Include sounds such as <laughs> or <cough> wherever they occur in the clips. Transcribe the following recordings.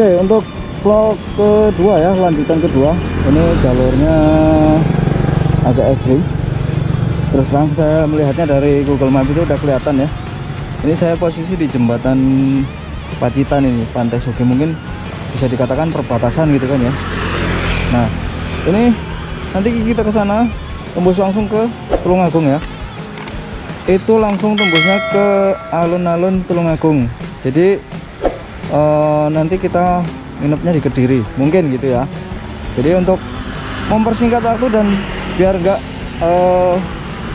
Oke, untuk vlog kedua ya, lanjutan kedua. Ini jalurnya agak ekstrim. Terus terang saya melihatnya dari Google Map itu udah kelihatan ya. Ini saya posisi di jembatan Pacitan ini, Pantai Soge mungkin bisa dikatakan perbatasan gitu kan ya. Nah, ini nanti kita ke sana tembus langsung ke Tulungagung ya. Itu langsung tembusnya ke alun-alun Tulungagung. Jadi eh, nanti kita nginepnya di Kediri, mungkin gitu ya. Jadi untuk mempersingkat waktu dan biar enggak eh,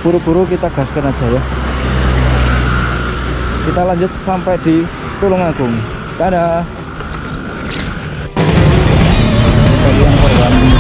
buru-buru kita gaskan aja ya. Kita lanjut sampai di Tulungagung. Dadah. Bagian korban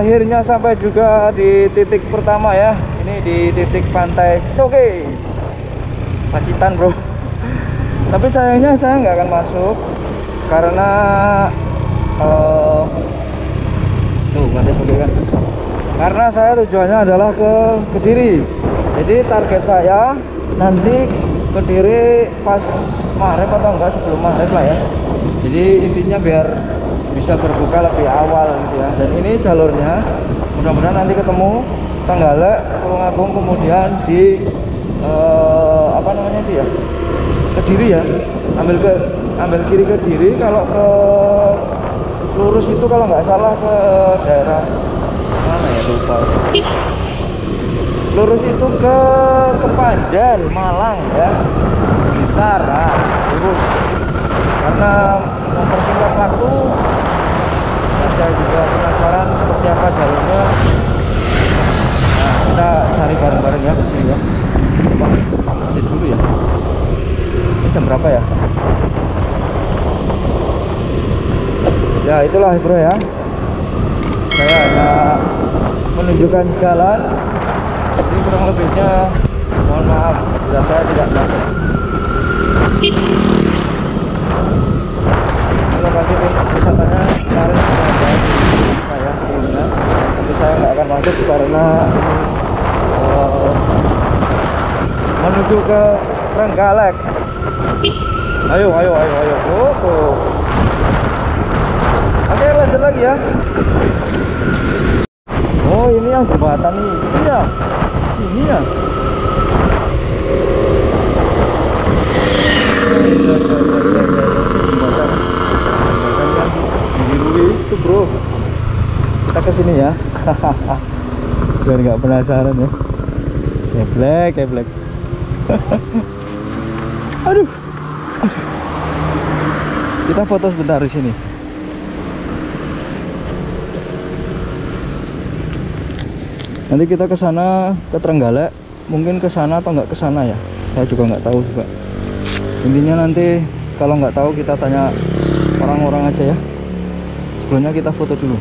Akhirnya sampai juga di titik pertama ya. Ini di titik pantai Soge. Pacitan bro. <laughs> Tapi sayangnya saya nggak akan masuk Karena eh, Tuh pantai Soge kan? Karena saya tujuannya adalah ke Kediri. Jadi target saya nanti Kediri pas Maghrib atau enggak sebelum Maghrib lah ya. Jadi intinya biar bisa berbuka lebih awal gitu ya. Dan ini jalurnya mudah-mudahan nanti ketemu Tenggalek Tulungagung kemudian di eh, apa namanya itu ya? Kediri ya. Ambil ke ambil kiri ke Kediri kalau ke lurus itu kalau nggak salah ke daerah mana ya lupa. Lurus itu ke Kepanjen Malang ya. Blitar nah lurus. Karena mempersingkat waktu saya juga penasaran seperti apa jalurnya. Nah kita cari bareng-bareng ya ke sini ya Wah, masjid dulu ya. Ini jam berapa ya? Ya itulah bro ya. Saya hanya menunjukkan jalan. Jadi kurang lebihnya mohon maaf bila saya tidak masuk. Ini lokasi wisatanya kemarin sudah ada di saya sebelumnya tapi masuk karena ini eh, menuju ke Trenggalek ayo ayo ayo ayo oh, oh. oke lanjut lagi ya Oh ini yang jembatan nih, itu ya, sini ya. Jembatan, jembatan yang biru itu bro. Kita ke sini ya, <laughs> biar nggak penasaran ya. Ya black. <laughs> Aduh. Aduh. Kita foto sebentar di sini. nanti kita ke sana ke Trenggalek mungkin ke sana atau nggak ke sana ya saya juga nggak tahu juga intinya nanti kalau nggak tahu kita tanya orang-orang aja ya sebelumnya kita foto dulu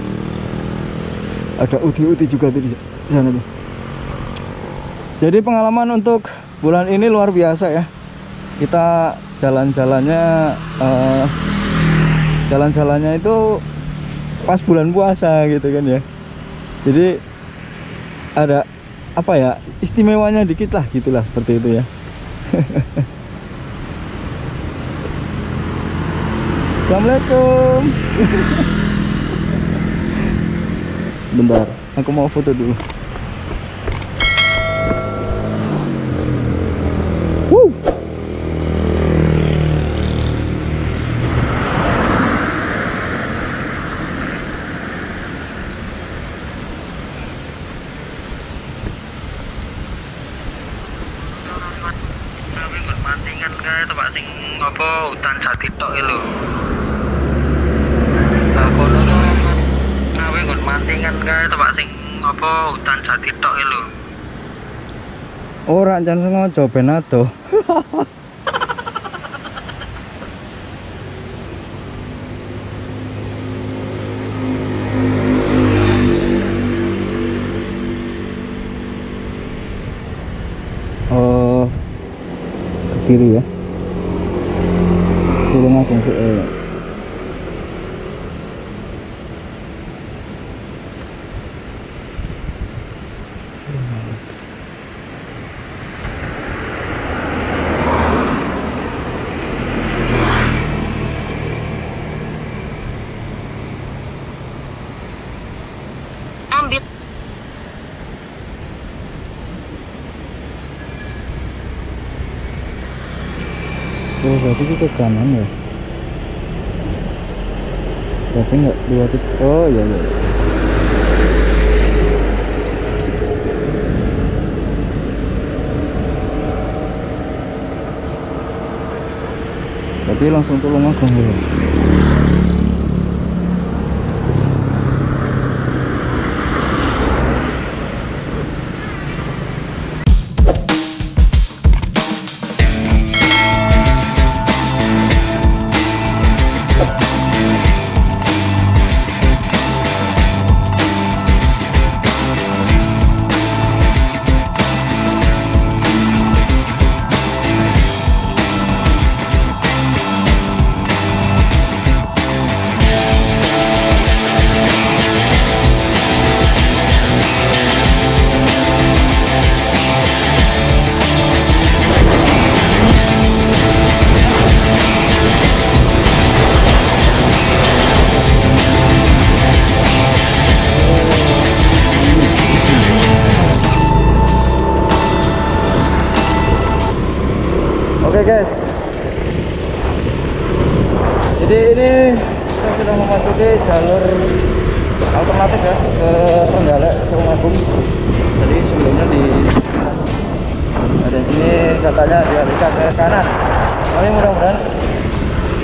ada uti-uti juga di sana tuh. Jadi pengalaman untuk bulan ini luar biasa ya. Kita jalan-jalannya eh, jalan-jalannya itu pas bulan puasa gitu kan ya. Jadi ada apa ya istimewanya dikit lah gitulah seperti itu ya. <laughs> Assalamualaikum <laughs> Bentar, aku mau foto dulu. Woo! Tapi kok mantingan kae tempat sing apa hutan jati tok lho. Mantingan kae to Pak sing apa hutan jati tok iki lho. Ora jan sengaja ben adoh. <laughs> Oh, kiri ya. Kiri langsung ke berarti itu kanan ya? Berarti nggak dua titik. Oh, iya iya. Berarti langsung tolong aku dulu. Jadi ini kita sudah memasuki jalur alternatif ya ke Trenggalek Tulungagung. Jadi sebelumnya di ada sini katanya dialihkan ke kanan. Tapi mudah-mudahan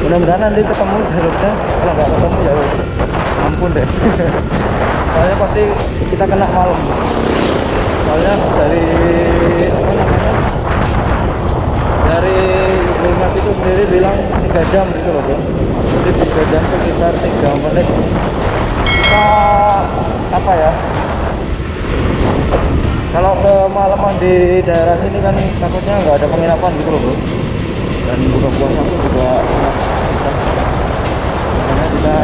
mudah-mudahan nanti ketemu jalurnya. Kalau nggak ketemu ya ampun deh. <laughs> Soalnya pasti kita kena malam. Soalnya dari apa namanya dari Map itu sendiri bilang 3 jam gitu loh bro. Jadi 3 jam sekitar 3 menit. Kita apa ya kalau kemalaman di daerah sini kan takutnya nggak ada penginapan gitu loh bro. Dan buka puasa pun juga makanya kita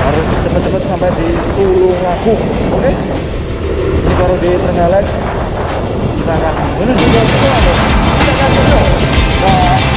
harus cepet-cepet sampai di Tulungagung oke? Ini baru di Trenggalek. Kita akan menuju ke Tulungagung kita akan menuju ke